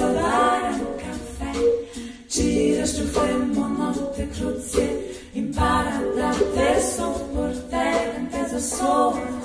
salar al caffè, gira giù fermo notte cruzie, impara da te sopportare, solo.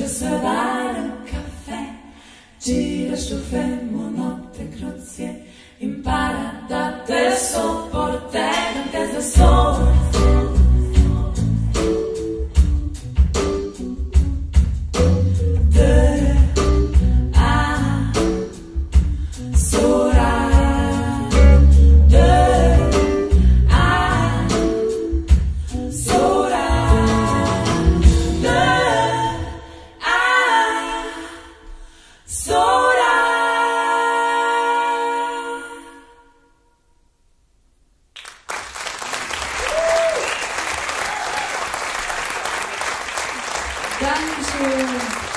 je serai le café, tu le chauffer mon homme de. Dankeschön.